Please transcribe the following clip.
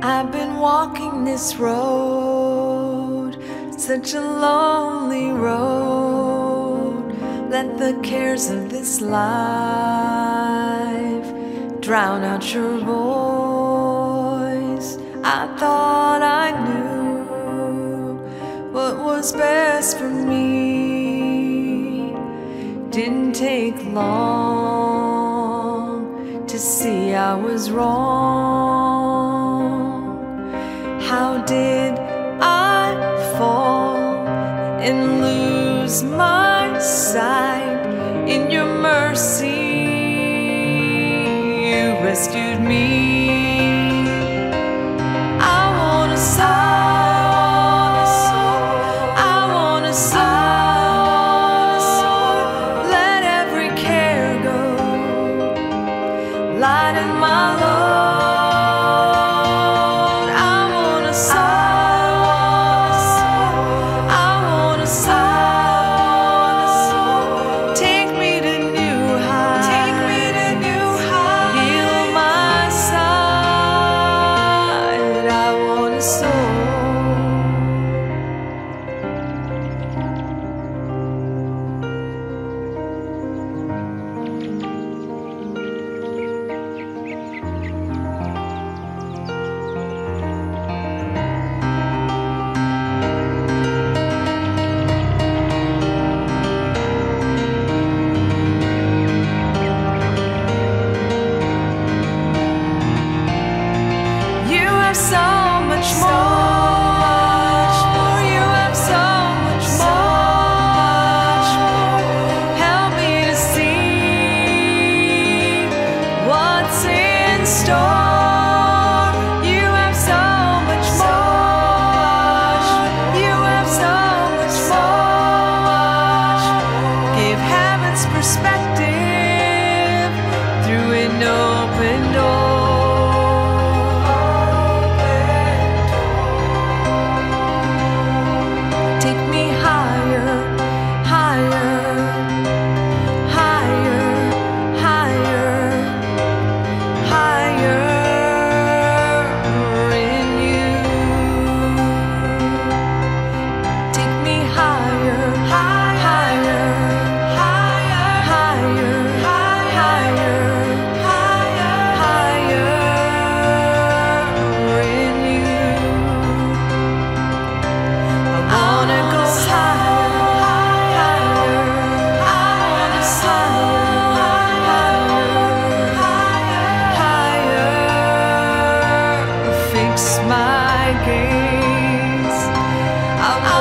I've been walking this road, such a lonely road. Let the cares of this life drown out your voice. I thought I knew what was best for me. Didn't take long to see I was wrong. How did I fall and lose my sight in your mercy? rescued me. I wanna I wanna let every care go. perspective. I'll, I'll